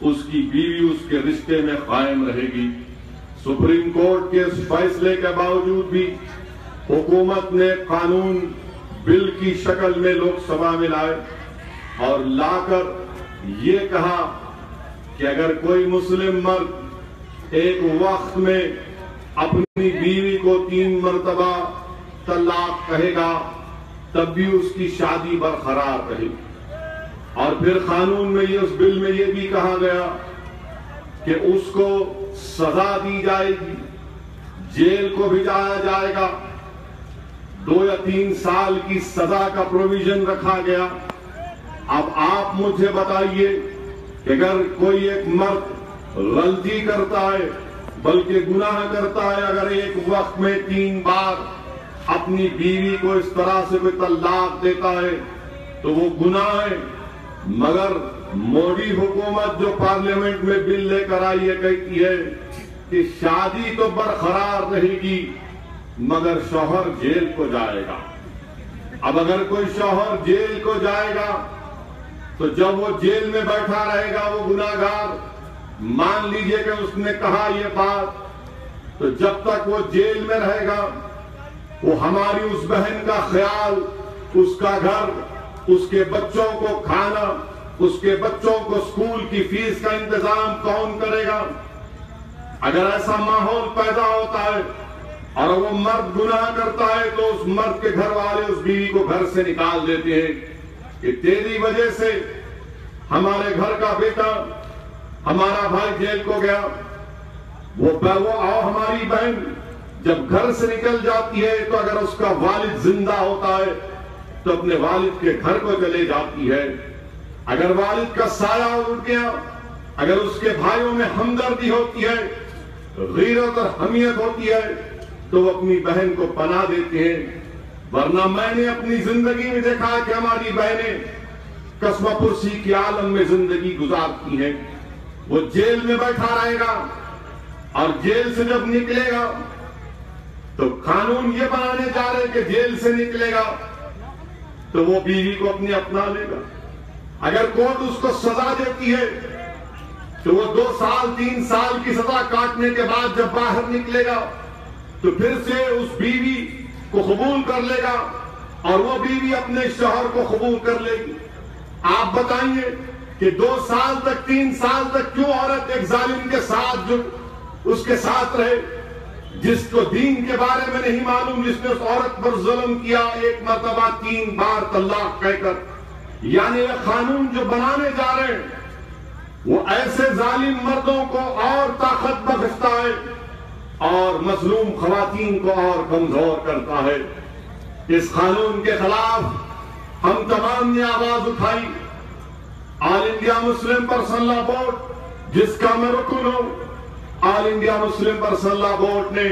اس کی بیوی اس کے رشتے میں قائم رہے گی۔ سپریم کورٹ کے اس فیصلے کے باوجود بھی حکومت نے قانون بل کی شکل میں لوک سبھا میں لائے اور لا کر یہ کہا کہ اگر کوئی مسلم مرد ایک وقت میں اپنی بیوی کو تین مرتبہ طلاق کہے گا، تب بھی اس کی شادی برقرار رہے گی۔ اور پھر قانون میں یہ اس بل میں یہ بھی کہا گیا کہ اس کو سزا دی جائے گی، جیل کو بھجایا جائے گا۔ دو یا تین سال کی سزا کا پروویژن رکھا گیا۔ اب آپ مجھے بتائیے کہ اگر کوئی ایک مرد غلطی کرتا ہے، بلکہ گناہ کرتا ہے، اگر ایک وقت میں تین بار اپنی بیوی کو اس طرح سے کوئی طلاق دیتا ہے، تو وہ گناہ ہے۔ مگر موڈی حکومت جو پارلیمنٹ میں بل لے کر آئی ہے، کہتی ہے کہ شادی تو برقرار رہے گی مگر شوہر جیل کو جائے گا۔ اب اگر کوئی شوہر جیل کو جائے گا، تو جب وہ جیل میں بیٹھا رہے گا، وہ گناہگار، مان لیجیے کہ اس نے کہا یہ بات، تو جب تک وہ جیل میں رہے گا، وہ ہماری اس بہن کا خیال، اس کا گھر اس کے بچوں کو کھانا، اس کے بچوں کو سکول کی فیس کا انتظام کون کرے گا؟ اگر ایسا ماحول پیدا ہوتا ہے اور وہ مرد گناہ کرتا ہے تو اس مرد کے گھر والے اس بیوی کو گھر سے نکال دیتے ہیں۔ کہ تیری وجہ سے ہمارے گھر کا بیٹا، ہمارا بھائی جیل کو گیا۔ وہ آؤ ہماری بہن جب گھر سے نکل جاتی ہے تو اگر اس کا والد زندہ ہوتا ہے تو اپنے والد کے گھر کو چلے جاتی ہے۔ اگر والد کا سایہ اڑ گیا، اگر اس کے بھائیوں میں ہمدردی ہوتی ہے، غیرت اور حمیت ہوتی ہے، تو وہ اپنی بہن کو پناہ دیتے ہیں۔ ورنہ میں نے اپنی زندگی میں دیکھا کہ ہماری بہنیں قصبہ پرسی کی عالم میں زندگی گزارتی ہیں۔ وہ جیل میں بیٹھا رہے گا اور جیل سے جب نکلے گا، تو قانون یہ بنانے جا رہے کہ جیل سے نکلے گا تو وہ بیوی کو اپنی اپنا لے گا۔ اگر کورٹ اس کو سزا دیتی ہے، تو وہ دو سال، تین سال کی سزا کاٹنے کے بعد جب باہر نکلے گا، تو پھر سے اس بیوی کو قبول کر لے گا اور وہ بیوی اپنے شوہر کو قبول کر لے گی۔ آپ بتائیے کہ دو سال تک، تین سال تک کیوں عورت ایک ظالم کے ساتھ جو اس کے ساتھ رہے؟ جس کو دین کے بارے میں نہیں معلوم، جس نے اس عورت پر ظلم کیا، ایک مرتبہ تین بار طلاق کہہ کر یعنی یہ قانون جو بنانے جا رہے ہیں، وہ ایسے ظالم مردوں کو اور طاقت بخشتا ہے اور مظلوم خواتین کو اور کمزور کرتا ہے۔ اس قانون کے خلاف ہم تمام نے آواز اٹھائی۔ All India Muslim personal law board جس کا میں رکن ہوں All India Muslim personal law board نے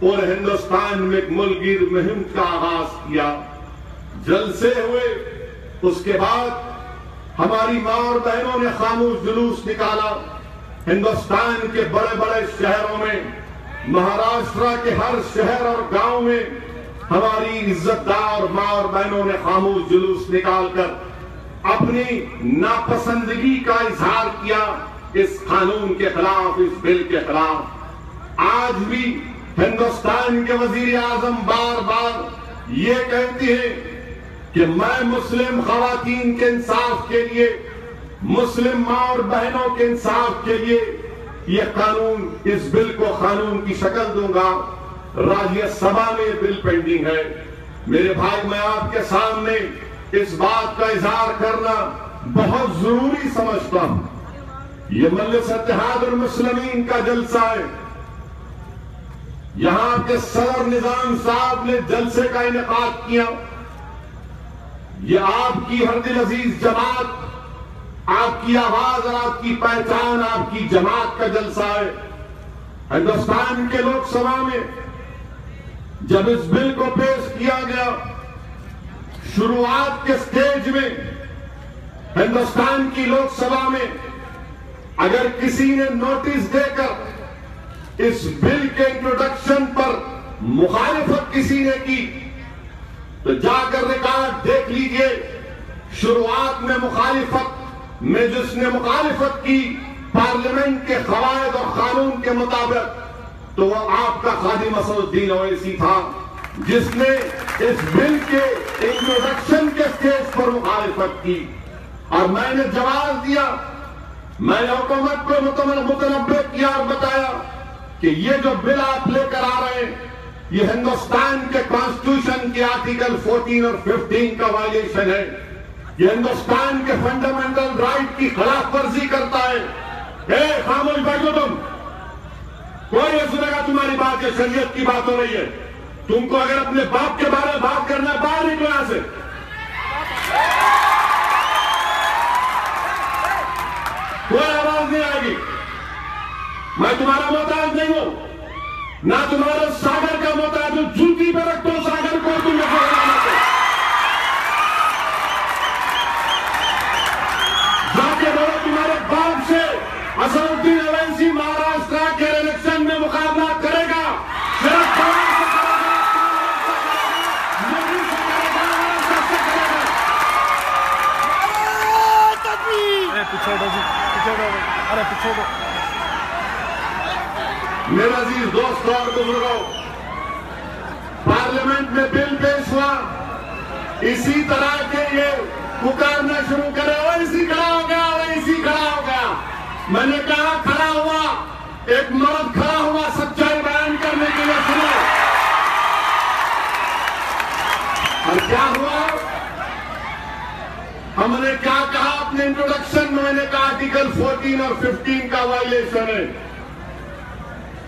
پورے ہندوستان میں ایک ملگیر مہم کا آغاز کیا۔ جلسے ہوئے، اس کے بعد ہماری ماں اور بہنوں نے خاموش جلوس نکالا۔ ہندوستان کے بڑے بڑے شہروں میں، مہاراشٹرا کے ہر شہر اور گاؤں میں ہماری عزت دار ماں اور بہنوں نے خاموش جلوس نکال کر اپنی ناپسندگی کا اظہار کیا۔ اس قانون کے خلاف، اس بل کے خلاف۔ آج بھی ہندوستان کے وزیر اعظم بار بار یہ کہتی ہیں کہ میں مسلم خواتین کے انصاف کے لیے، مسلم ماں اور بہنوں کے انصاف کے لیے یہ قانون، اس بل کو قانون کی شکل دوں گا۔ راجیہ سبھا میں یہ بل پینڈنگ ہے۔ میرے بھائی، میں آپ کے سامنے اس بات کا اظہار کرنا بہت ضروری سمجھتا ہوں۔ یہ مجلس اتحاد المسلمین کا جلسہ ہے۔ یہاں کے صدر نظام صاحب نے جلسے کا انعقاد کیا۔ یہ آپ کی ہر دل عزیز جماعت، آپ کی آواز اور آپ کی پہچان، آپ کی جماعت کا جلسہ ہے۔ ہندوستان کے لوک سبھا میں جب اس بل کو پیش کیا گیا، شروعات کے سٹیج میں ہندوستان کی لوک سبھا میں اگر کسی نے نوٹس دے کر اس بل کے انٹروڈکشن پر مخالفت کسی نے کی، تو جا کر ریکارڈ دیکھ لیجیے، شروعات میں مخالفت، میں جس نے مخالفت کی پارلیمنٹ کے قواعد اور قانون کے مطابق، تو وہ آپ کا خادم اسد الدین اویسی تھا، جس نے اس بل کے انٹروڈکشن کے سٹیج پر مخالفت کی۔ اور میں نے جواب دیا میں نے حکومت کو متنبع کیا اور بتایا کہ یہ جو بل آپ لے کر آ رہے ہیں، یہ ہندوستان کے کانسٹیٹیوشن کے آرٹیکل 14 اور 15 کا وائلیشن ہے۔ یہ ہندوستان کے فنڈامنٹل رائٹ کی خلاف ورزی کرتا ہے۔ اے خاموش بیٹھو تم، کوئی نہیں سنے گا تمہاری بات، یہ شریعت کی بات ہو رہی ہے۔ تم کو اگر اپنے باپ کے بارے میں بات کرنا ہے، باہر نکلو یہاں سے۔ کوئی آواز نہیں آئے گی میں تمہارا محتاج نہیں ہوں نہ تمہارے ساگر کا محتاج ہوں جوتی پہ رکھو ساگر کو تم میرے عزیز دوست اور بزرگوں، پارلیمنٹ میں بل پیش ہوا اسی طرح کے یہ پکارنا شروع کرے وہ اسی کھڑا ہو گیا وہ اسی کھڑا ہو گیا۔ میں نے کہا کھڑا ہوا، ایک مرد کھڑا ہوا سچائی بیان کرنے کے لیے سنو اور کیا ہوا؟ ہم نے کیا کہا اپنے انٹروڈکشن میں نے کہا آرٹیکل 14 اور 15 کا وائلیشن ہے۔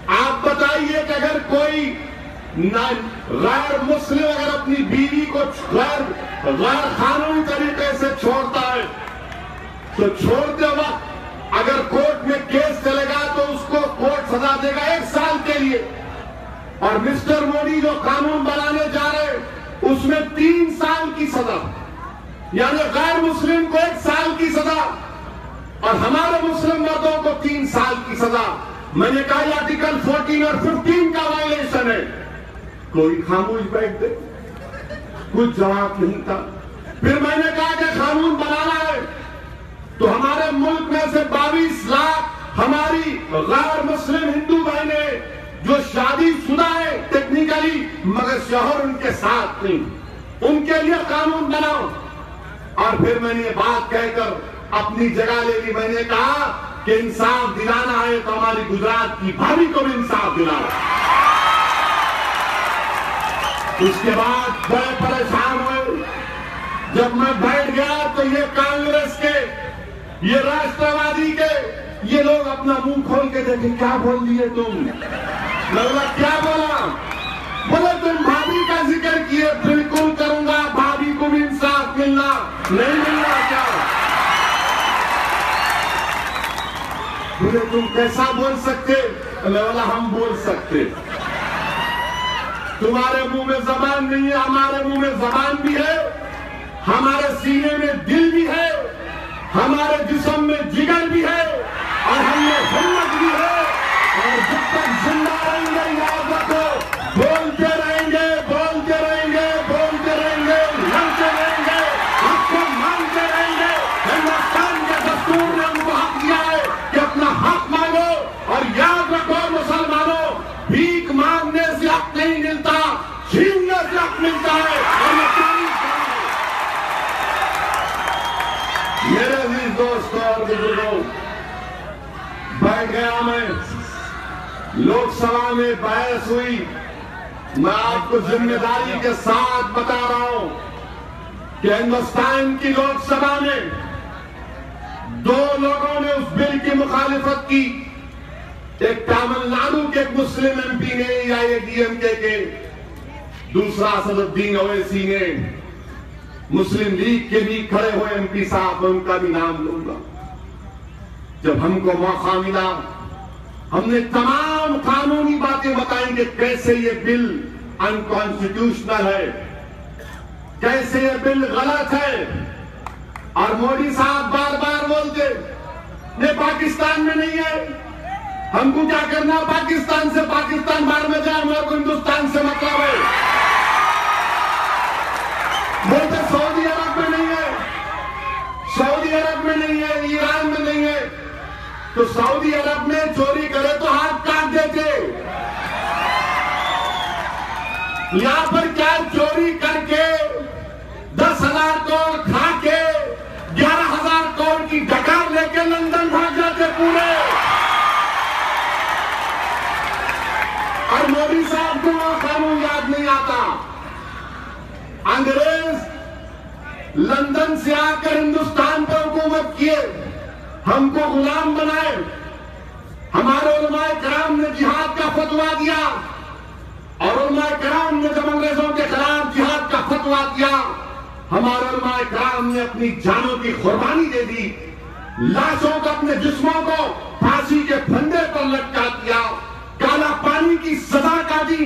آپ بتائیے کہ اگر کوئی غیر مسلم اگر اپنی بیوی کو غیر غیر قانونی طریقے سے چھوڑتا ہے، تو چھوڑتے وقت اگر کورٹ میں کیس چلے گا تو اس کو کورٹ سزا دے گا ایک سال کے لیے۔ اور مسٹر مودی جو قانون بنانے جا رہے اس میں تین سال کی سزا۔ یعنی غیر مسلم کو ایک سال کی سزا اور ہمارے مسلم مردوں کو تین سال کی سزا۔ میں نے کہا یہ آرٹیکل 14 اور 15 کا وائلیشن ہے۔ کوئی خاموش بیٹھ دے۔ کچھ جواب نہیں تھا۔ پھر میں نے کہا کہ قانون بنانا ہے۔ تو ہمارے ملک میں سے باویس لاکھ ہماری غیر مسلم ہندو بہنیں جو شادی شدہ ہے ٹیکنیکلی مگر شوہر ان کے ساتھ نہیں۔ ان کے لیے قانون بناؤ۔ اور پھر میں نے یہ بات کہہ کر اپنی جگہ لے لی۔ میں نے کہا کہ انصاف دلانا ہے تو ہماری گجرات کی بھابھی کو بھی انصاف دلانا اس کے بعد بڑے پریشان ہوئے۔ جب میں بیٹھ گیا تو یہ کانگریس کے، یہ راشٹروادی کے، یہ لوگ اپنا منہ کھول کے دیکھیں، کیا بول دیے تم؟ میں کیا بولا؟ بولے تم بھابھی کا ذکر کیے، بالکل کروں گا بھابھی انصاف ملنا نہیں ملنا کیا بولے تم کیسا بول سکتے میں بولا ہم بول سکتے تمہارے منہ میں زبان نہیں ہے ہمارے منہ میں زبان بھی ہے ہمارے سینے میں دل بھی ہے ہمارے جسم میں جگر بھی ہے اور ہم میں ہمت بھی ہے اور لوک سبھا میں بحث ہوئی۔ میں آپ کو ذمہ داری کے ساتھ بتا رہا ہوں کہ ہندوستان کی لوک سبھا میں دو لوگوں نے اس بل کی مخالفت کی۔ ایک تامل ناڈو کے ایک مسلم ایم پی نے یا ایک ڈی ایم کے کے۔ دوسرا اسد الدین اویسی نے۔ مسلم لیگ کے بھی کھڑے ہوئے ایم پی صاحب، میں ان کا بھی نام لوں گا۔ جب ہم کو موقع ملا ہم نے تمام قانونی باتیں بتائیں کہ کیسے یہ بل انکانسٹیٹیوشنل ہے، کیسے یہ بل غلط ہے۔ اور مودی صاحب بار بار بولتے، یہ پاکستان میں نہیں ہے۔ ہم کو کیا کرنا، پاکستان سے پاکستان بار میں جائے ہمارے کو ہندوستان سے مطلب ہے۔ بولتے سعودی عرب میں نہیں ہے، سعودی عرب میں نہیں ہے، ایران میں نہیں ہے۔ تو سعودی عرب میں چوری کرے تو ہاتھ کاٹ دیتے۔ یہاں پر کیا چوری کر کے دس ہزار کروڑ کھا کے گیارہ ہزار کروڑ کی ڈکار لے کے لندن بھاگ جاتے پورے۔ اور مودی صاحب کو وہ قانون یاد نہیں آتا۔ انگریز لندن سے آ کر ہندوستان پر حکومت کیے۔ ہم کو غلام بنائے۔ ہمارے علماء کرام نے جہاد کا فتوا دیا۔ اور علماء کرام نے جب انگریزوں کے خلاف جہاد کا فتوا دیا، ہمارے علماء کرام نے اپنی جانوں کی قربانی دے دی۔ لاشوں کو، اپنے جسموں کو پھانسی کے پھندے پر لٹکا دیا۔ کالا پانی کی سزا کا دی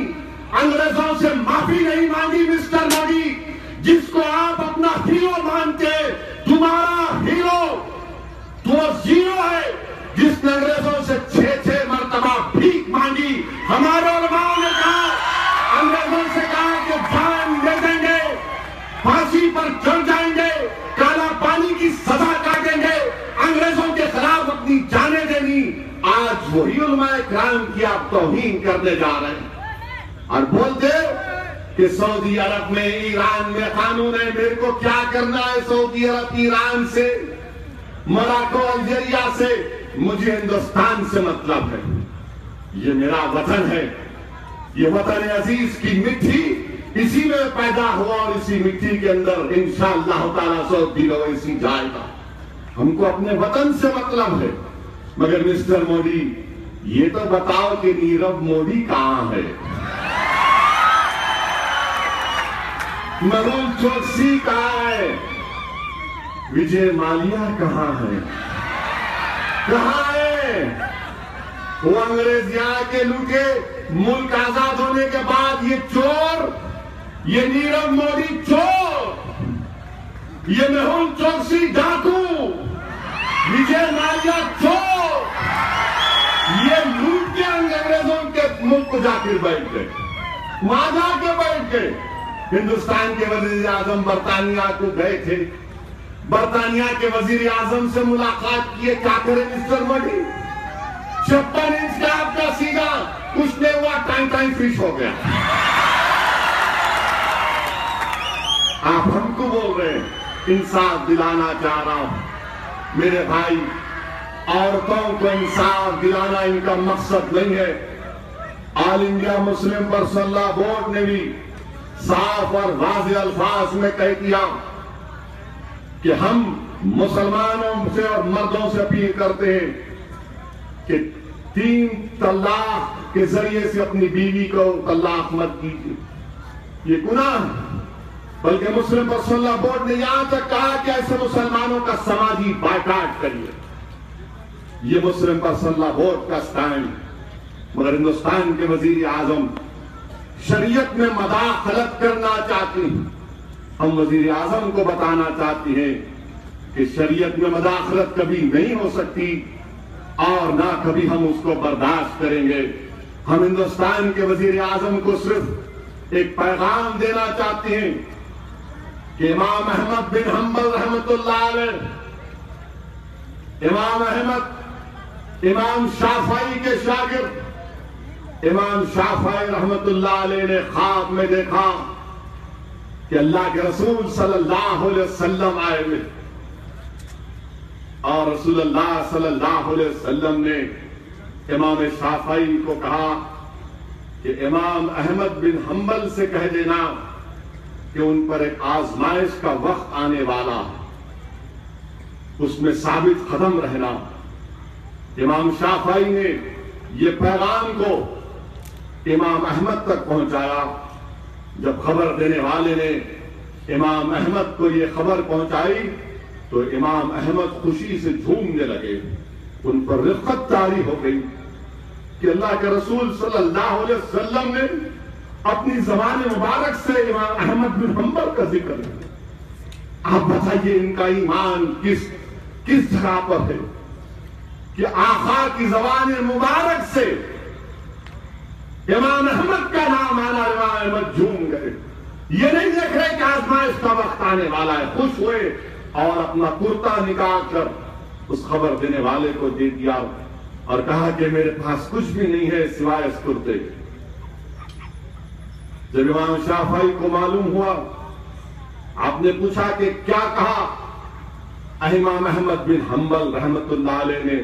انگریزوں سے معافی نہیں مانگی، مسٹر مودی، جس کو آپ اپنا ہیرو مانتے، تمہارا ہیرو تو زیرو ہے۔ جس نے انگریزوں سے چھ چھ مرتبہ بھیک مانگی، ہمارے علماء نے کہا، انگریزوں سے کہا کہ جان دے دیں گے، پھانسی پر چڑھ جائیں گے، کالا پانی کی سزا کاٹیں گے، انگریزوں کے خلاف اپنی جانیں دینی۔ آج وہی علماء کرام کی آپ توہین کرنے جا رہے ہیں۔ اور بولتے کہ سعودی عرب میں، ایران میں قانون ہے، میرے کو کیا کرنا ہے سعودی عرب ایران سے؟ مراکو الجیریا سے مجھے ہندوستان سے مطلب ہے۔ یہ میرا وطن ہے۔ یہ وطن عزیز کی مٹی اسی میں پیدا ہوا اور اسی مٹی کے اندر انشاءاللہ تعالیٰ سعودی رویسی جائے گا۔ ہم کو اپنے وطن سے مطلب ہے۔ مگر مسٹر موڈی یہ تو بتاؤ کہ نیرو موڈی کہاں ہے۔ مرول چوکسی کہاں ہے؟ وجے مالیا کہاں ہے؟ کہاں ہے؟ وہ انگریز یہاں کے لوٹے، ملک آزاد ہونے کے بعد یہ چور، یہ نیرو موڈی چور، یہ میہول چوکسی ڈاکو وجے مالیا چور۔ یہ لوٹ کے انگریزوں کے ملک کو جا کر بیٹھ گئے، وہاں جا کے بیٹھ گئے۔ ہندوستان کے وزیر اعظم برطانیہ کو گئے تھے۔ برطانیہ کے وزیر اعظم سے ملاقات کیے کیا کرے مسٹر مڈی چھپن انچ کا آپ کا سیدھا کچھ نہیں ہوا ٹائم ٹائم فش ہو گیا۔ آپ ہم کو بول رہے ہیں، انصاف دلانا چاہ رہا ہوں۔ میرے بھائی، عورتوں کو انصاف دلانا ان کا مقصد نہیں ہے۔ All India Muslim personal law board نے بھی صاف اور واضح الفاظ میں کہہ دیا کہ ہم مسلمانوں سے اور مردوں سے اپیل کرتے ہیں کہ تین طلاق کے ذریعے سے اپنی بیوی کو طلاق مت کیجیے یہ گناہ ہے۔ بلکہ مسلم پرسن لا بورڈ نے یہاں تک کہا کہ ایسے مسلمانوں کا سماجی بائیکاٹ کریے۔ یہ مسلم پرسن لا بورڈ کا سٹائل مگر ہندوستان کے وزیر اعظم شریعت میں مداخلت کرنا چاہتی ہیں۔ ہم وزیر اعظم کو بتانا چاہتی ہیں کہ شریعت میں مداخلت کبھی نہیں ہو سکتی اور نہ کبھی ہم اس کو برداشت کریں گے۔ ہم ہندوستان کے وزیر اعظم کو صرف ایک پیغام دینا چاہتے ہیں کہ امام احمد بن حنبل رحمت اللہ علیہ، امام احمد، امام شافعی کے شاگرد، امام شافعی رحمت اللہ علیہ نے خواب میں دیکھا۔ کہ اللہ کے رسول صلی اللہ علیہ وسلم آئے ہوئے اور رسول اللہ صلی اللہ علیہ وسلم نے امام شافعی کو کہا کہ امام احمد بن حنبل سے کہہ دینا کہ ان پر ایک آزمائش کا وقت آنے والا اس میں ثابت قدم رہنا۔ امام شافعی نے یہ پیغام کو امام احمد تک پہنچایا۔ جب خبر دینے والے نے امام احمد کو یہ خبر پہنچائی تو امام احمد خوشی سے جھومنے لگے۔ ان پر رفقت تاری ہو گئی کہ اللہ کے رسول صلی اللہ علیہ وسلم نے اپنی زبان مبارک سے امام احمد بن حنبل کا ذکر کیا۔ آپ بتائیے ان کا ایمان کس کس جگہ پر ہے؟ کہ آقا کی زبان مبارک سے امام احمد کا نام آنا امام احمد جھوم گئے۔ یہ نہیں دیکھ رہے کہ آزمائش کا وقت آنے والا ہے، خوش ہوئے اور اپنا کرتا نکال کر اس خبر دینے والے کو دے دیا اور کہا کہ میرے پاس کچھ بھی نہیں ہے سوائے اس کرتے۔ جب امام شافعی کو معلوم ہوا، آپ نے پوچھا کہ کیا کہا؟ امام احمد بن حنبل رحمت اللہ علیہ نے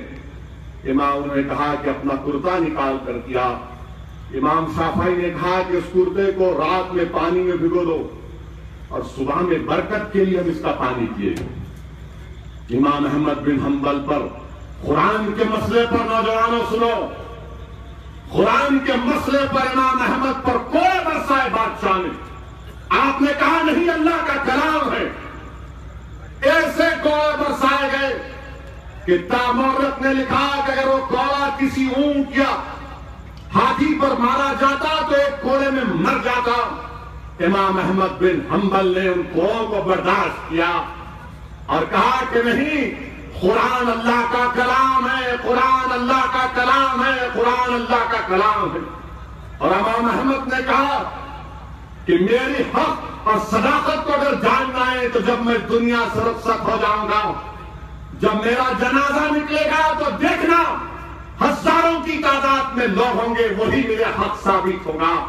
امام نے کہا کہ اپنا کرتا نکال کر دیا۔ امام شافعی نے کہا کہ اس کرتے کو رات میں پانی میں بھگو دو اور صبح میں برکت کے لیے ہم اس کا پانی پیے امام احمد بن حنبل پر قرآن کے مسئلے پر نوجوانوں سنو۔ قرآن کے مسئلے پر امام احمد پر کوئی برسائے بادشاہ نے آپ نے کہا نہیں، اللہ کا کلام ہے۔ ایسے کوڑے برسائے گئے کہ تامورت نے لکھا کہ اگر وہ کوڑا کسی اونٹ یا ہاتھی پر مارا جاتا تو ایک کوڑے میں مر جاتا۔ امام احمد بن حنبل نے ان کوڑوں کو برداشت کیا اور کہا کہ نہیں، قرآن اللہ کا کلام ہے، قرآن اللہ کا کلام ہے، قرآن اللہ کا کلام ہے۔ اور امام احمد نے کہا کہ میری حق اور صداقت کو اگر جاننا ہے تو جب میں دنیا سے رخصت ہو جاؤں گا، جب میرا جنازہ نکلے گا تو دیکھنا ہزاروں کی تعداد میں لوگ ہوں گے، وہی میرے حق ثابت ہوگا۔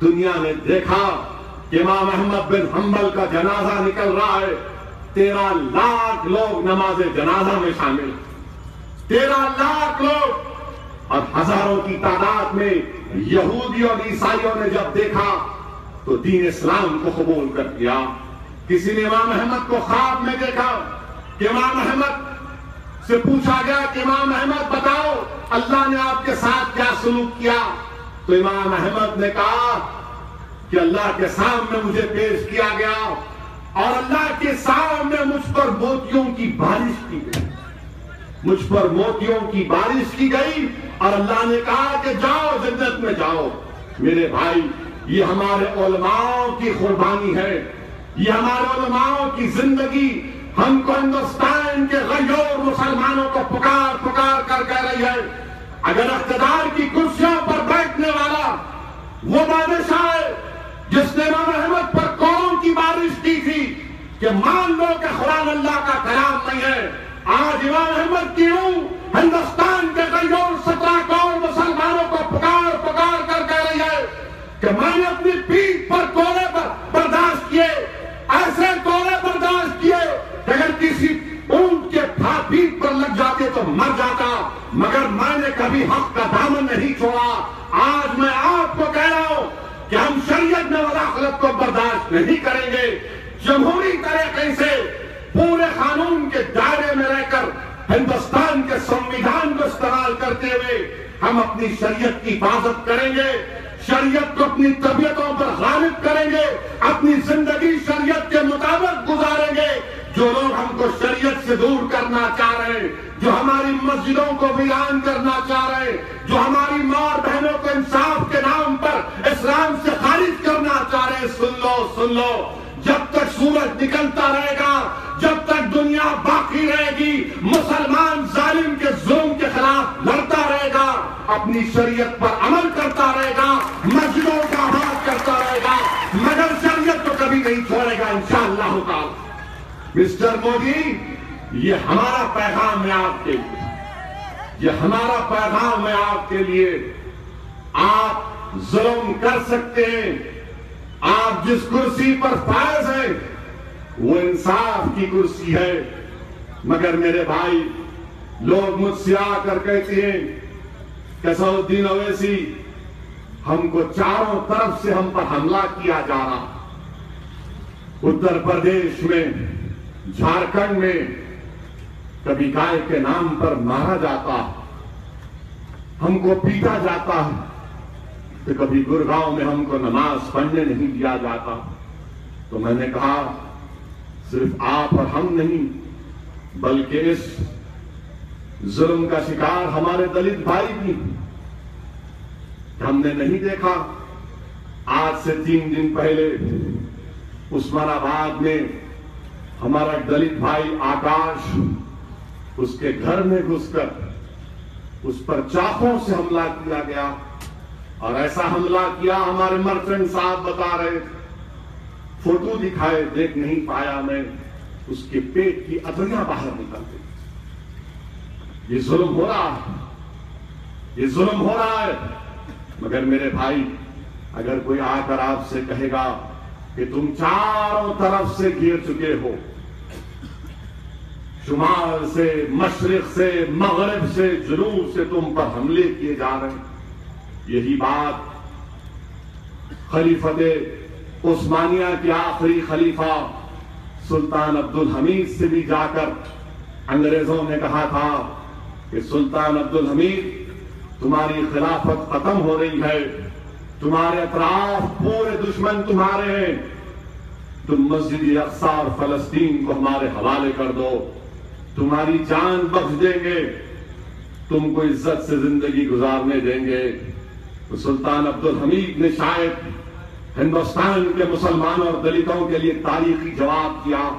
دنیا نے دیکھا کہ امام احمد بن حنبل کا جنازہ نکل رہا ہے۔ تیرہ لاکھ لوگ نماز جنازہ میں شامل تیرہ لاکھ لوگ۔ اور ہزاروں کی تعداد میں یہودی اور عیسائیوں نے جب دیکھا تو دین اسلام کو قبول کر دیا کسی نے امام احمد کو خواب میں دیکھا کہ امام احمد سے پوچھا گیا کہ امام احمد بتاؤ اللہ نے آپ کے ساتھ کیا سلوک کیا؟ تو امام احمد نے کہا کہ اللہ کے سامنے مجھے پیش کیا گیا اور اللہ کے سامنے مجھ پر موتیوں کی بارش کی گئی۔ مجھ پر موتیوں کی بارش کی گئی اور اللہ نے کہا کہ جاؤ جنت میں جاؤ۔ میرے بھائی، یہ ہمارے علماؤں کی قربانی ہے۔ یہ ہمارے علماؤں کی زندگی ہم کو ہندوستان کے غیور مسلمانوں کو پکار پکار کر کہہ رہی ہے اگر اقتدار کی کرسیوں پر بیٹھنے والا وہ بادشاہ ہے جس نے امام احمد پر قوم کی بارش کی تھی کہ مان لو کہ قرآن اللہ کا کلام نہیں ہے، آج امام احمد کی ہوں یہ ہمارا پیغام ہے آپ کے لیے۔ آپ ظلم کر سکتے ہیں۔ آپ جس کرسی پر فائز ہیں، وہ انصاف کی کرسی ہے۔ مگر میرے بھائی، لوگ مجھ سے آ کر کہتے ہیں کہ الدین اویسی، ہم کو چاروں طرف سے ہم پر حملہ کیا جا رہا۔ اتر پردیش میں، جھارکھنڈ میں کبھی گائے کے نام پر مارا جاتا ہم کو پیٹا جاتا ہے تو کبھی گرگاؤں میں ہم کو نماز پڑھنے نہیں دیا جاتا تو میں نے کہا صرف آپ اور ہم نہیں بلکہ اس ظلم کا شکار ہمارے دلت بھائی بھی ہم نے نہیں دیکھا آج سے تین دن پہلے عثمان آباد میں ہمارا دلت بھائی آکاش اس کے گھر میں گھس کر اس پر چاقوں سے حملہ کیا گیا اور ایسا حملہ کیا ہمارے مرچنٹ صاحب بتا رہے فوٹو دکھائے دیکھ نہیں پایا میں، اس کے پیٹ کی ادڑیاں باہر نکلتے یہ ظلم ہو رہا ہے۔ یہ ظلم ہو رہا ہے۔ مگر میرے بھائی، اگر کوئی آ کر آپ سے کہے گا کہ تم چاروں طرف سے گھیر چکے ہو شمال سے، مشرق سے، مغرب سے، جنوب سے تم پر حملے کیے جا رہے ہیں۔ یہی بات خلیفت عثمانیہ کے آخری خلیفہ سلطان عبد الحمید سے بھی جا کر انگریزوں نے کہا تھا کہ سلطان عبد الحمید تمہاری خلافت ختم ہو رہی ہے۔ تمہارے اطراف پورے دشمن تمہارے ہیں۔ تم مسجد اقصا اور فلسطین کو ہمارے حوالے کر دو۔ تمہاری جان بخش دیں گے۔ تم کو عزت سے زندگی گزارنے دیں گے۔ تو سلطان عبد الحمید نے شاید ہندوستان کے مسلمانوں اور دلتوں کے لیے تاریخی جواب کیا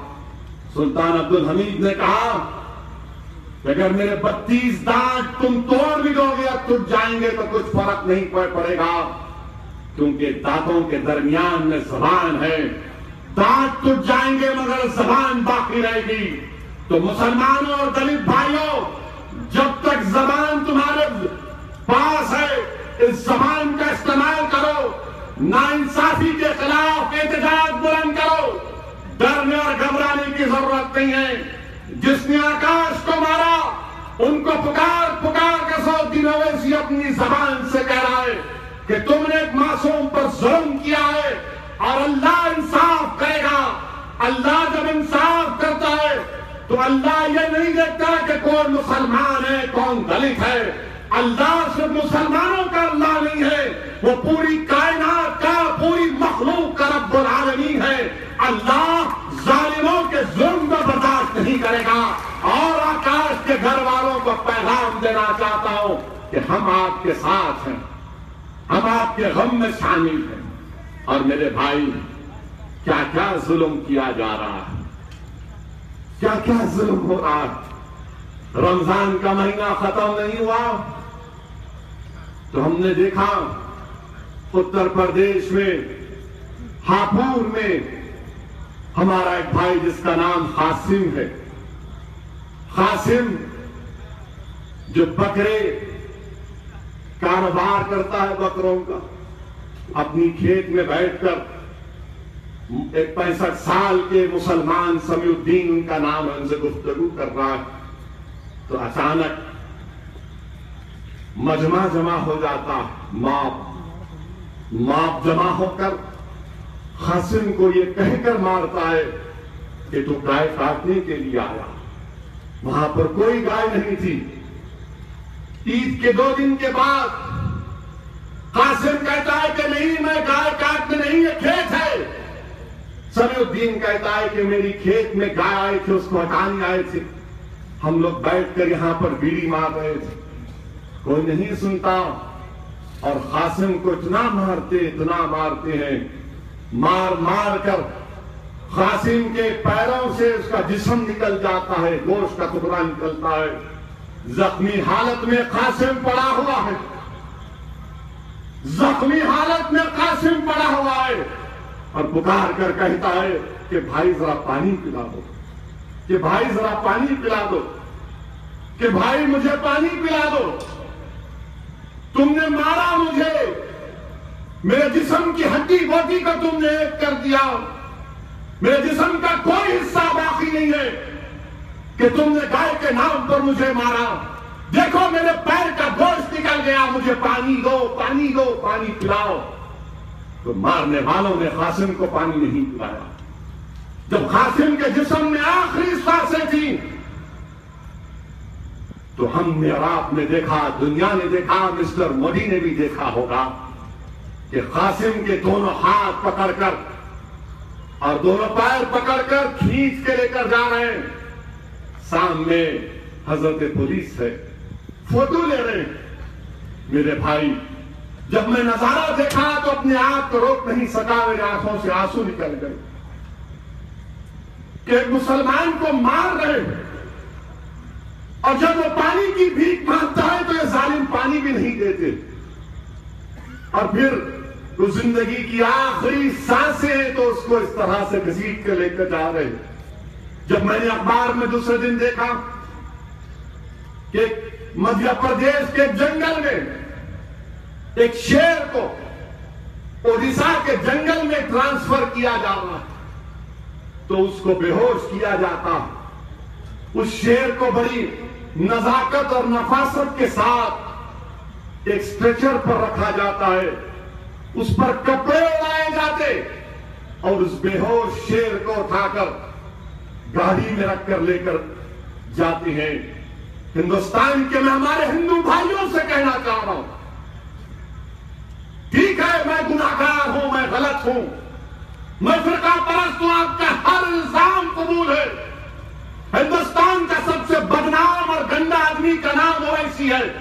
سلطان عبد الحمید نے کہا کہ اگر میرے بتیس دانت تم توڑ بھی دو گے ٹوٹ جائیں گے تو کچھ فرق نہیں پڑے گا۔ کیونکہ دانتوں کے درمیان میں زبان ہے۔ دانت ٹوٹ جائیں گے مگر زبان باقی رہے گی۔ تو مسلمانوں اور دلت بھائیوں، جب تک زبان تمہارے پاس ہے، اس زبان کا استعمال کرو نا انصافی کے خلاف احتجاج بلند کرو۔ ڈرنے اور گھبرانے کی ضرورت نہیں ہے۔ جس نے آکاش کو مارا، ان کو پکار پکار کے سو دنوں سے اپنی زبان سے کہہ رہا ہے کہ تم نے ایک معصوم پر ظلم کیا ہے اور اللہ انصاف کرے گا۔ اللہ جب انصاف تو اللہ یہ نہیں دیکھتا کہ کون مسلمان ہے، کون دلت ہے۔ اللہ صرف مسلمانوں کا اللہ نہیں ہے، وہ پوری کائنات کا، پوری مخلوق کا رب العالمین ہے۔ اللہ ظالموں کے ظلم کا برداشت نہیں کرے گا۔ اور آکاش کے گھر والوں کو پیغام دینا چاہتا ہوں کہ ہم آپ کے ساتھ ہیں۔ ہم آپ کے غم میں شامل ہیں۔ اور میرے بھائی، کیا کیا ظلم کیا جا رہا ہے؟ کیا کیا ظلم ہو رہا رمضان کا مہینہ ختم نہیں ہوا۔ تو ہم نے دیکھا، اتر پردیش میں، ہاپور میں ہمارا ایک بھائی جس کا نام قاسم ہے۔ قاسم جو بکرے کاروبار کرتا ہے بکروں کا، اپنی کھیت میں بیٹھ کر ایک پینسٹھ سال کے مسلمان سمی الدین، ان کا نام ہے ان سے گفتگو کر رہا ہے۔ تو اچانک مجمع جمع ہو جاتا ماپ ماپ جمع ہو کر خاسم کو یہ کہہ کر مارتا ہے کہ تو گائے کاٹنے کے لیے آیا۔ وہاں پر کوئی گائے نہیں تھی۔ عید کے دو دن کے بعد قاسم کہتا ہے کہ نہیں، میں گائے کاٹنے نہیں، یہ کھیت ہے۔ سمی الدین کہتا ہے کہ میری کھیت میں گائے آئے تھے، اس کو ہٹانے آئے تھے۔ ہم لوگ بیٹھ کر یہاں پر بیڑی مار رہے تھے۔ کوئی نہیں سنتا۔ اور قاسم کو اتنا مارتے اتنا مارتے ہیں۔ مار مار کر قاسم کے پیروں سے اس کا جسم نکل جاتا ہے، گوشت کا ٹکڑا نکلتا ہے۔ زخمی حالت میں قاسم پڑا ہوا ہے۔ زخمی حالت میں قاسم پڑا ہوا ہے۔ اور پکار کر کہتا ہے کہ بھائی ذرا پانی پلا دو، کہ بھائی ذرا پانی پلا دو، کہ بھائی مجھے پانی پلا دو۔ تم نے مارا مجھے، میرے جسم کی ہڈی بوٹی کو تم نے ایک کر دیا۔ میرے جسم کا کوئی حصہ باقی نہیں ہے کہ تم نے گائے کے نام پر مجھے مارا۔ دیکھو میرے پیر کا گوشت نکل گیا، مجھے پانی دو پانی دو، پانی پلاؤ۔ تو مارنے والوں نے قاسم کو پانی نہیں پلایا۔ جب قاسم کے جسم میں آخری سانسیں تھیں، تو ہم نے اور آپ نے دیکھا، دنیا نے دیکھا، مسٹر مودی نے بھی دیکھا ہوگا کہ قاسم کے دونوں ہاتھ پکڑ کر اور دونوں پیر پکڑ کر کھینچ کے لے کر جا رہے ہیں۔ سامنے حضرت پولیس ہے۔ فوٹو لے رہے ہیں۔ میرے بھائی جب میں نظارہ دیکھا تو اپنے آپ کو روک نہیں سکا میرے آنکھوں سے آنسو نکل گئے۔ کہ ایک مسلمان کو مار رہے اور جب وہ پانی کی بھیک مانگتا ہے تو یہ ظالم پانی بھی نہیں دیتے۔ اور پھر تو زندگی کی آخری سانسیں تو اس کو اس طرح سے گھسیٹ کے لے کر جا رہے جب میں نے اخبار میں دوسرے دن دیکھا کہ مدھیہ پردیش کے جنگل میں ایک شیر کو اڑیسہ کے جنگل میں ٹرانسفر کیا جا رہا ہے، تو اس کو بے ہوش کیا جاتا اس شیر کو بڑی نزاکت اور نفاست کے ساتھ ایک سٹریچر پر رکھا جاتا ہے۔ اس پر کپڑے اڑائے جاتے اور اس بے ہوش شیر کو اٹھا کر گاڑی میں رکھ کر لے کر جاتے ہیں۔ ہندوستان کے میں ہمارے ہندو بھائیوں سے کہنا چاہ رہا ہوں۔ ٹھیک ہے، میں گناہگار ہوں، میں غلط ہوں۔ میں فرقہ پرست ہوں، آپ کا ہر الزام قبول ہے۔ ہندوستان کا سب سے بدنام اور گندا آدمی کا نام اویسی ہے۔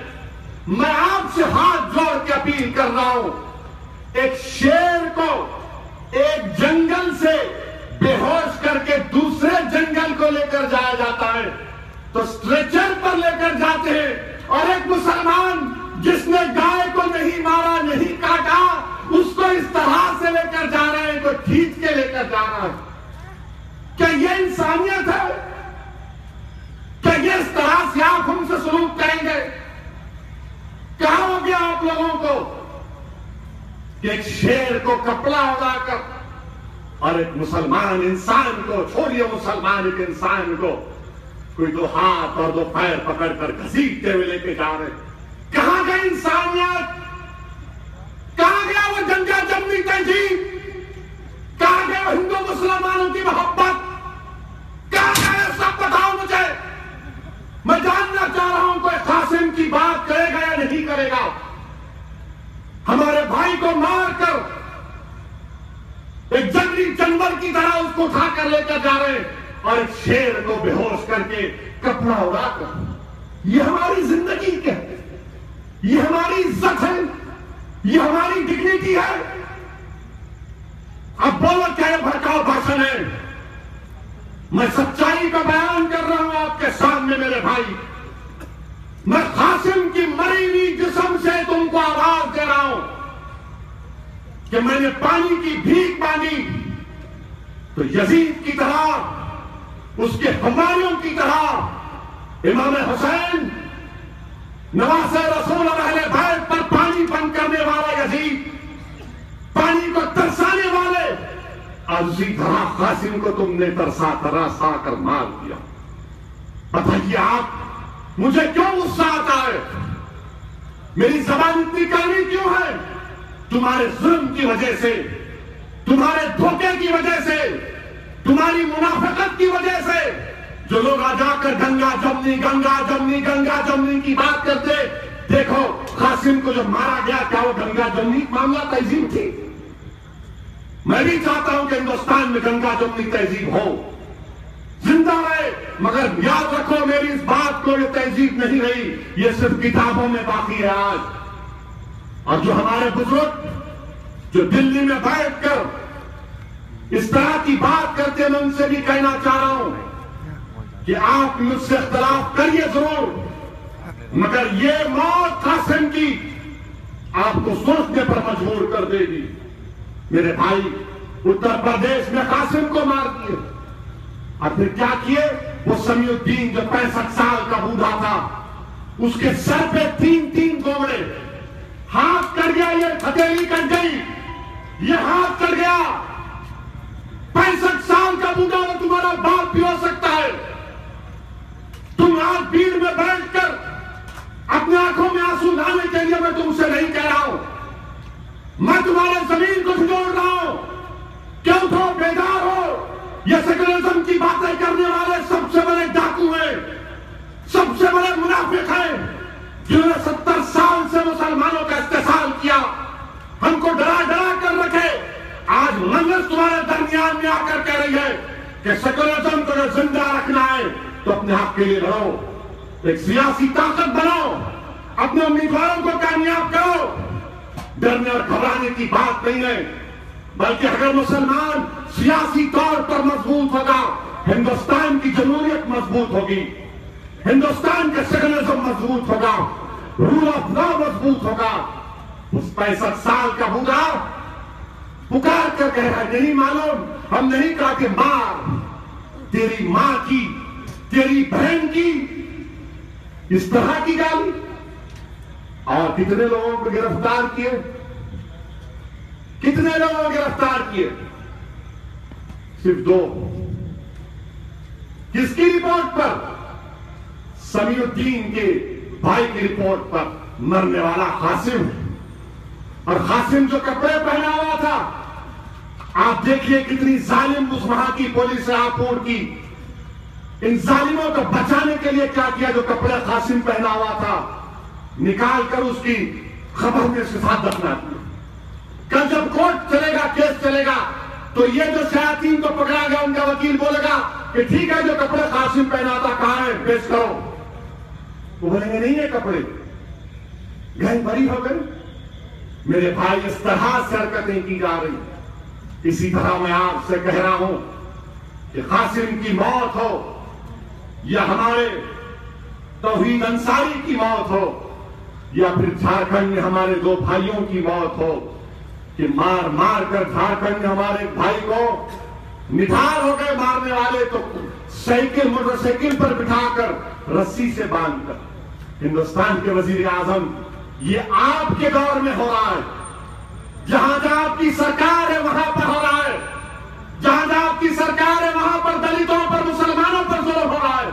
میں آپ سے ہاتھ جوڑ کے اپیل کر رہا ہوں، ایک شیر کو ایک جنگل سے بے ہوش کر کے دوسرے جنگل کو لے کر جایا جاتا ہے۔ تو سٹریچر پر لے کر جاتے ہیں اور ایک مسلمان جس نے گائے کو نہیں مارا، نہیں کاٹا، اس کو اس طرح سے لے کر جا رہے ہیں کو کھینچ کے لے کر جا رہا ہے۔ کیا یہ انسانیت ہے؟ کیا یہ اس طرح سے آپ ہم سے سلوک کریں گے؟ کہاں ہو گیا آپ لوگوں کو؟ کہ ایک شیر کو کپڑا اڑا کر اور ایک مسلمان انسان کو، چھوڑیے مسلمان ایک انسان کو، کوئی دو ہاتھ اور دو پیر پکڑ کر گھسیٹتے ہوئے لے کے جا رہے کہاں گئے انسانیت کہاں گیا وہ جنگا جمنی تہذیب کہاں گیا ہندو مسلمانوں کی محبت کہاں گیا سب بتاؤ مجھے۔ میں جاننا چاہ رہا ہوں کوئی قاسم کی بات کرے گا یا نہیں کرے گا۔ ہمارے بھائی کو مار کر ایک جنگلی جانور کی طرح اس کو اٹھا کر لے کر جا رہے ہیں اور ایک شیر کو بے ہوش کر کے کپڑا اڑا کر۔ یہ ہماری زندگی کیا ہے؟ یہ ہماری عزت ہے، یہ ہماری ڈگنیٹی ہے۔ اب بولو کیا بھڑکاؤ بھاشن ہے؟ میں سچائی کا بیان کر رہا ہوں آپ کے سامنے میرے بھائی۔ میں قاسم کی مری ہوئی جسم سے تم کو آواز دے رہا ہوں کہ میں نے پانی کی بھیک مانگی۔ تو یزید کی طرح، اس کے ہماریوں کی طرح، امام حسین، نواز رسول اہل بیت پر پانی بند کرنے والا یزید پانی کو ترسانے والے اور طرح قاسم کو تم نے ترسا ترسا کر مار دیا۔ بتائیے آپ، مجھے کیوں غصہ آتا ہے؟ میری زبان اتنی کڑوی کیوں ہے؟ تمہارے ظلم کی وجہ سے، تمہارے دھوکے کی وجہ سے، تمہاری منافقت کی وجہ سے جو لوگ آ جا کر گنگا جمنی گنگا جمنی گنگا جمنی کی بات کرتے، دیکھو، قاسم کو جو مارا گیا، کیا وہ گنگا جمنی؟ معاملہ تہذیب تھی۔ میں بھی چاہتا ہوں کہ ہندوستان میں گنگا جمنی تہذیب ہو۔ زندہ رہے، مگر یاد رکھو میری اس بات کو، یہ تہذیب نہیں رہی، یہ صرف کتابوں میں باقی ہے آج۔ اور جو ہمارے بزرگ، جو دلی میں بیٹھ کر اس طرح کی بات کرتے میں ان سے بھی کہنا چاہ رہا ہوں کہ آپ مجھ سے اختلاف کریے ضرور۔ مگر یہ موت قاسم کی آپ کو سوچنے پر مجبور کر دے گی۔ میرے بھائی، اتر پردیش میں قاسم کو مار دیے۔ اور پھر کیا کیے؟ وہ سمیع الدین جو پینسٹھ سال کا بوڑھا تھا، اس کے سر پہ تین تین گوڑے ہاتھ کر گیا یہ ہتھیلی کٹ گئی یہ ہاتھ کر گیا۔ پینسٹھ سال کا بوڑھا وہ تمہارا باپ بھی ہو سکتا ہے۔ تم آج بھیڑ میں بیٹھ کر اپنے آنکھوں میں آنسو لانے کے لیے میں تم سے نہیں کہہ رہا ہوں۔ میں تمہارے زمین کو جھجوڑ رہا ہوں کہ اٹھو بیدار ہو؟ یہ سیکولرزم کی باتیں کرنے والے سب سے بڑے ڈاکو ہیں۔ سب سے بڑے منافق ہیں۔ جنہوں نے ستر سال سے مسلمانوں کا استحصال کیا۔ ہم کو ڈرا ڈرا کر رکھے۔ آج منگس تمہارے درمیان میں آ کر کہہ رہی ہے کہ سیکولرزم کو اگر زندہ رکھنا ہے، تو اپنے حق کے لیے لڑو۔ ایک سیاسی طاقت بناؤ۔ اپنے امیدواروں کو کامیاب کرو۔ ڈرنے اور گھبرانے کی بات نہیں ہے، بلکہ اگر مسلمان سیاسی طور پر مضبوط ہوگا ہندوستان کی جمہوریت مضبوط ہوگی۔ ہندوستان کا سیکولرزم مضبوط ہوگا، رول آف لا مضبوط ہوگا۔ اس پینسٹھ سال کا بوڑھا پکار کر کہہ رہا ہے، نہیں معلوم، ہم نہیں کہا کہ مار تیری ماں کی، تیری بہن کی، اس طرح کی گالی۔ اور کتنے لوگوں کو گرفتار کیے؟ کتنے لوگوں کو گرفتار کیے؟ صرف دو۔ کس کی رپورٹ پر؟ سمیع الدین کے بھائی کی رپورٹ پر۔ مرنے والا قاسم۔ اور قاسم جو کپڑے پہنا ہوا تھا، آپ دیکھیے کتنی ظالم اس وہاں کی پولیس راپور کی۔ ان ظالموں کو بچانے کے لیے کیا کیا جو کپڑے قاسم پہنا ہوا تھا؟ نکال کر اس کی خبر میں ساتھ دفنا۔ کیا کل جب کورٹ چلے گا، کیس چلے گا، تو یہ جو شیاطین کو پکڑا گیا، ان کا وکیل بولے گا کہ ٹھیک ہے، جو کپڑے قاسم پہنا تھا کہاں ہے؟ پیش کرو۔ وہ بولیں گے نہیں ہے کپڑے۔ گھر بری ہو گئے میرے بھائی، اس طرح سے حرکتیں کی جا رہی اسی طرح میں آپ سے کہہ رہا ہوں کہ قاسم کی موت ہو یا ہمارے توحید انصاری کی موت ہو یا پھر جھارکھنڈ میں ہمارے دو بھائیوں کی موت ہو، کہ مار مار کر جھارکھنڈ میں ہمارے بھائی کو نڈھار ہو گئے مارنے والے، تو سائیکل، موٹر سائیکل پر بٹھا کر رسی سے باندھ کر۔ ہندوستان کے وزیر اعظم، یہ آپ کے دور میں ہو رہا ہے۔ جہاں جہاں آپ کی سرکار ہے، وہاں پر ہو رہا ہے۔ جہاں جہاں آپ کی سرکار ہے، وہاں پر دلتوں پر مسلمانوں پر ظلم ہو رہا ہے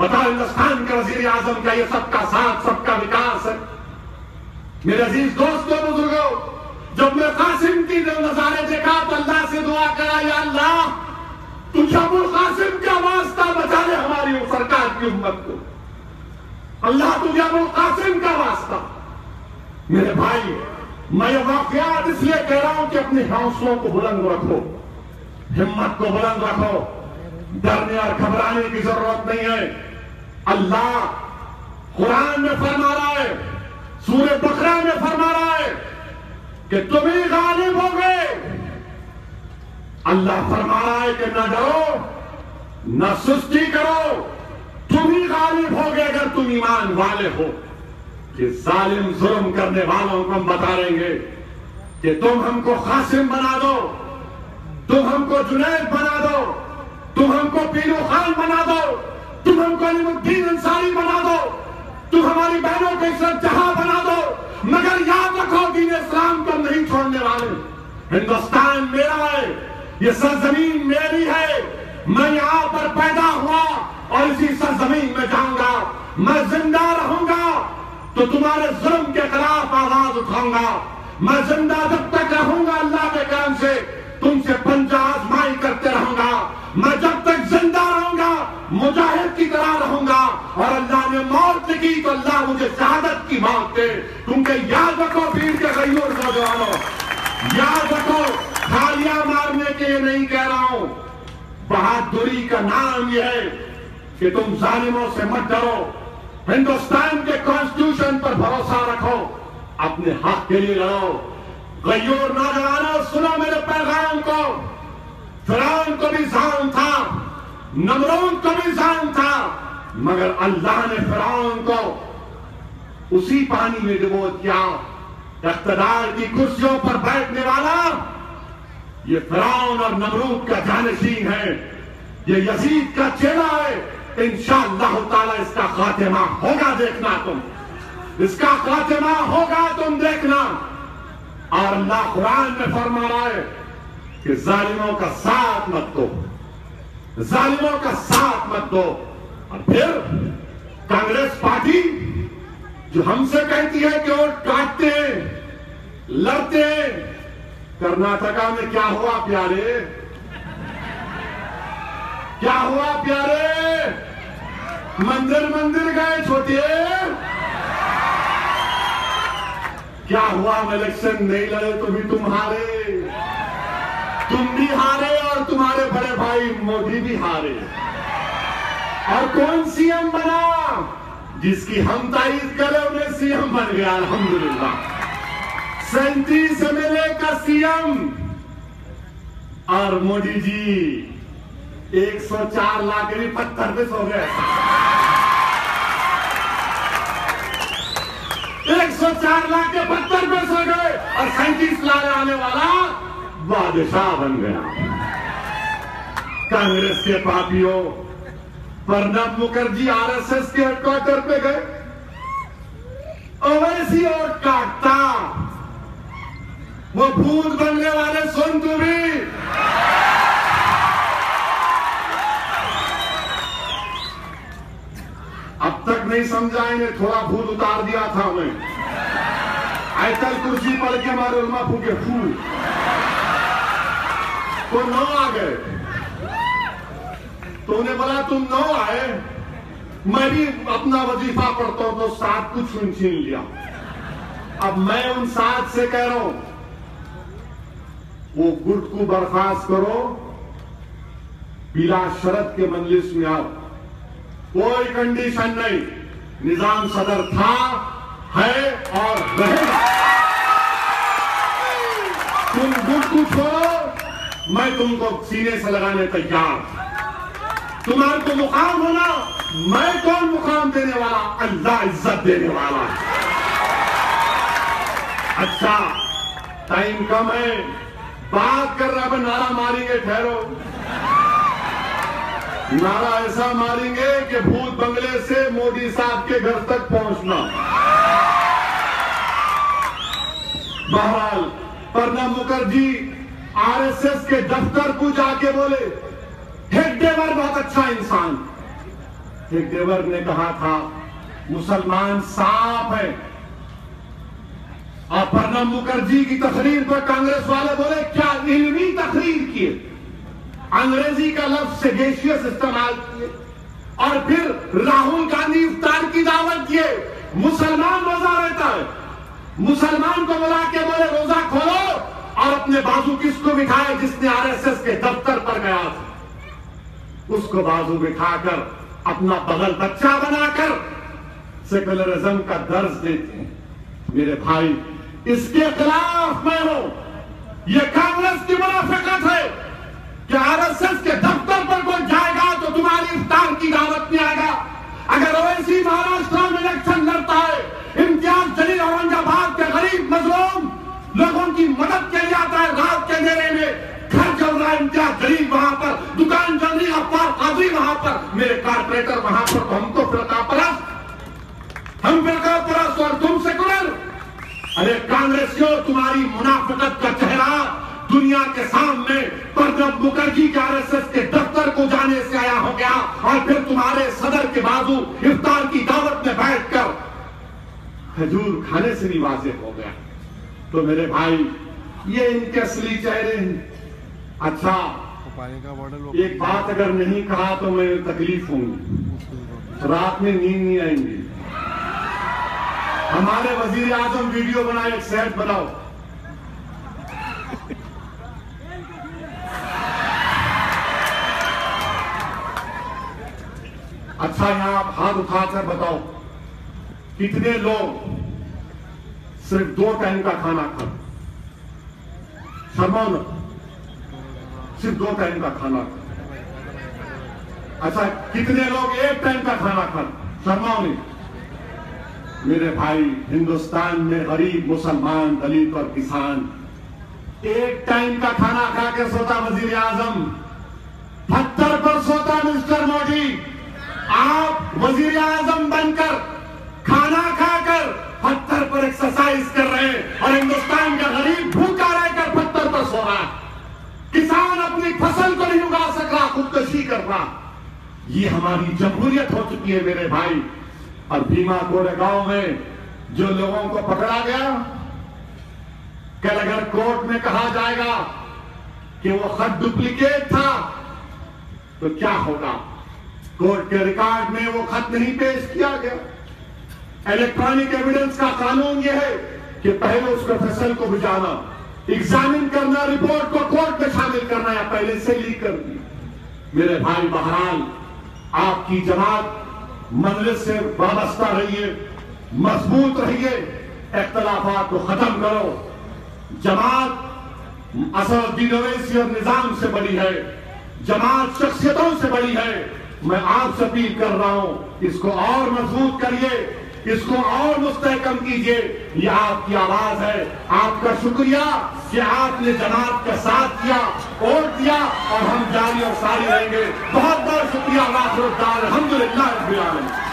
بتاؤ ہندوستان کے وزیر اعظم کا یہ سب کا ساتھ، سب کا وکاس ہے۔ میرے عزیز دوستوں بزرگوں جب میں قاسم کی نظارے دیکھا تو اللہ سے دعا کرا، یا اللہ، تو جب القاسم کا واسطہ بچا لے ہماری سرکار کی امت کو۔ اللہ، تو جب القاسم کا واسطہ۔ میرے بھائی، میں یہ واقعات اس لیے کہہ رہا ہوں کہ اپنے حوصلوں کو بلند رکھو، ہمت کو بلند رکھو۔ ڈرنے اور گھبرانے کی ضرورت نہیں ہے۔ اللہ قرآن میں فرما رہا ہے، سورہ بقرہ میں فرما رہا ہے کہ تم ہی غالب ہو گئے۔ اللہ فرما رہا ہے کہ نہ ڈرو، نہ سستی کرو، تم ہی غالب ہو گئے اگر تم ایمان والے ہو۔ کہ ظالم ظلم کرنے والوں کو ہم بتا رہیں گے کہ تم ہم کو قاسم بنا دو، تم ہم کو جنید بنا دو، تم ہم کو پیرو خان بنا دو۔ تم ہم کو علم الدین انصاری بنا دو۔ تم ہماری بہنوں کو عزت جہاں بنا دو۔ مگر یاد رکھو دین اسلام کو نہیں چھوڑنے والے۔ ہندوستان میرا ہے، یہ سرزمین میری ہے۔ میں یہاں پر پیدا ہوا اور اسی سرزمین میں جاؤں گا۔ میں زندہ رہوں گا تو تمہارے ظلم کے خلاف آواز اٹھاؤں گا۔ میں زندہ جب تک رہوں گا اللہ کے کرم سے تم سے پنجا آزمائی کرتے رہوں گا۔ میں جب تک زندہ رہوں گا، مجاہد کی طرح رہوں گا۔ اور اللہ نے موت کی تو اللہ مجھے شہادت کی موت دے۔ کیونکہ یاد رکھو پیر کے غیور نوجوانوں، یاد رکھو تھالیاں مارنے کے نہیں کہہ رہا ہوں۔ بہادری کا نام یہ ہے کہ تم ظالموں سے مت ڈرو۔ ہندوستان کے کانسٹیٹیوشن پر بھروسہ رکھو۔ اپنے حق کے لیے لڑو۔ غیور نوجوانوں سنو میرے پیغام کو۔ فرعون کو بھی زان تھا، نمرود کو بھی زان تھا، مگر اللہ نے فرعون کو اسی پانی میں ڈبو کیا اقتدار کی کرسیوں پر بیٹھنے والا، یہ فرعون اور نمرود کا جانشین ہے۔ یہ یزید کا چیلا ہے۔ انشاءاللہ تعالی اس کا خاتمہ ہوگا دیکھنا تم۔ اس کا خاتمہ ہوگا تم دیکھنا۔ اور اللہ قرآن میں فرما رہا ہے کہ ظالموں کا ساتھ مت دو۔ ظالموں کا ساتھ مت دو۔ اور پھر کانگریس پارٹی جو ہم سے کہتی ہے کہ ووٹ کاٹتے ہیں، لڑتے ہیں۔ کرناٹکا میں کیا ہوا پیارے؟ کیا ہوا پیارے؟ مندر مندر گئے چھوٹے۔ کیا ہوا ہم الیکشن نہیں لڑے تو بھی تم ہارے؟ تم بھی ہارے اور تمہارے بڑے بھائی مودی بھی ہارے۔ اور کون سی ایم بنا جس کی ہم تائید کرے انہیں سی ایم بن گیا، الحمدللہ۔ سینتیس ایم ایل اے کا سی ایم اور مودی جی ایک سو چار لاکھ بھی پتھر پہ سو گئے۔ ایک سو چار لاکھ کے پتھر پہ سو گئے اور سینتیس لاکھ آنے والا بادشاہ بن گیا۔ کانگریس کے پاپیوں Pranab Mukherjee R S S کے ہیڈکوارٹر پہ گئے۔ اویسی اور کاٹتا وہ بھوت بننے والے سن تمہیں نہیں سمجھا انہیں تھوڑا بھوت اتار دیا تھا ہمیں آئیتل کرسی پڑھ کے ہمارے علماء پھوکے پھول۔ تو نو آ گئے۔ تو انہیں بولا، تم نو آئے۔ میں بھی اپنا وظیفہ پڑھتا ہوں، تو ساتھ کچھ ان چھین لیا۔ اب میں ان ساتھ سے کہہ رہا ہوں، وہ گٹ کو برخاست کرو۔ بلا شرط کے منلس میں آؤ۔ کوئی کنڈیشن نہیں۔ نظام صدر تھا، ہے اور رہے۔ تم گٹ کو ہو، میں تم کو سینے سے لگانے تیار۔ تمہار کو مقام ہونا، میں کون مقام دینے والا، اللہ عزت دینے والا۔ اچھا ٹائم کم ہے۔ بات کر رہا ہے، نعرہ ماریں گے، ٹھہرو۔ نارا ایسا ماریں گے کہ بھوت بنگلے سے مودی صاحب کے گھر تک پہنچنا۔ بہرحال، Pranab Mukherjee R S S کے دفتر کو جا کے بولے ہیڈیور بہت اچھا انسان۔ ہیڈیور نے کہا تھا، مسلمان صاف ہے اور پرنب مکرجی کی تقریر پر کانگریس والے بولے، کیا علمی تقریر کیے انگریزی کا لفظ سگیشیس استعمال کیے اور پھر راہل گاندھی افطار کی دعوت دیے۔ مسلمان روزہ رہتا ہے۔ مسلمان کو بلا کے بولے روزہ کھولو اور اپنے بازو کس کو بٹھائے جس نے آر ایس ایس کے دفتر پر گیا تھا۔ اس کو بازو بٹھا کر اپنا بغل بچہ بنا کر سیکولرزم کا درز دیتے ہیں۔ میرے بھائی، اس کے خلاف میں ہوں۔ یہ کانگریس کی منافقت ہے۔ کہ آر ایس ایس کے دفتر پر کوئی جائے گا تو تمہاری افطار کی دعوت میں آئے گا۔ اگر اویسی مہاراشٹرا میں الیکشن لڑتا ہے، امتیاز جلیل اورنگ آباد کے غریب مظلوم لوگوں کی مدد کے لیے آتا ہے رات کے اندھیرے میں، گھر چل رہا ہے، امتیاز جلیل وہاں پر، دکان چل رہی غفار قاضی وہاں پر، میرے کارپوریٹر وہاں پر، تو ہم تو فرقہ پرست۔ ہم فرقہ پرست اور تم سیکولر۔ ارے کانگریسیوں، تمہاری منافقت کا چہرہ دنیا کے سامنے پرنب مکرجی کے آر ایس ایس کے دفتر کو جانے سے آیا ہو گیا اور پھر تمہارے صدر کے بازو افطار کی دعوت میں بیٹھ کر کھجور کھانے سے بھی واضح ہو گیا۔ تو میرے بھائی، یہ ان کے اصلی چہرے ہیں۔ اچھا ایک بات اگر نہیں کہا تو میں تکلیف ہوں۔ گی رات میں نیند نہیں آئیں گی۔ ہمارے وزیر اعظم ویڈیو بنائے ایک سیٹ بناؤ۔ اچھا یہاں آپ ہاتھ اٹھا کر بتاؤ، کتنے لوگ صرف دو ٹائم کا کھانا کھاتے شرماؤ صرف دو ٹائم کا کھانا کھا اچھا کتنے لوگ ایک ٹائم کا کھانا کھا شرماؤ نہیں میرے بھائی، ہندوستان میں غریب، مسلمان دلیت اور کسان، ایک ٹائم کا کھانا کھا کے سوتا وزیر اعظم، پتھر پر سوتا مسٹر مودی۔ آپ وزیر اعظم بن کر کھانا کھا کر پتھر پر ایکسرسائز کر رہے ہیں اور ہندوستان کا غریب بھوکا رہ کر پتھر پر سو رہا کسان اپنی فصل کو نہیں اگا سک رہا خودکشی کر رہا۔ یہ ہماری جمہوریت ہو چکی ہے میرے بھائی۔ اور بھیما گورے گاؤں میں جو لوگوں کو پکڑا گیا کل اگر کورٹ میں کہا جائے گا کہ وہ خط ڈپلیکیٹ تھا، تو کیا ہوگا؟ کورٹ کے ریکارڈ میں وہ خط نہیں پیش کیا گیا۔ الیکٹرانک ایویڈنس کا قانون یہ ہے کہ پہلے اس پروفیسر کو بجانا ایگزامن کرنا رپورٹ کو کورٹ میں شامل کرنا یا پہلے سے لیک کر دی میرے بھائی بہرحال، آپ کی جماعت مجلس سے وابستہ رہیے، مضبوط رہیے، اختلافات کو ختم کرو۔ جماعت اثر الدین اویسی اور نظام سے بڑی ہے، جماعت شخصیتوں سے بڑی ہے۔ میں آپ سے اپیل کر رہا ہوں، اس کو اور مضبوط کریے، اس کو اور مستحکم کیجیے۔ یہ آپ کی آواز ہے۔ آپ کا شکریہ کہ آپ نے جناب کا ساتھ کیا اور دیا اور ہم جاری اور ساری رہیں گے۔ بہت بہت شکریہ اللہ الحمدللہ الحمد للہ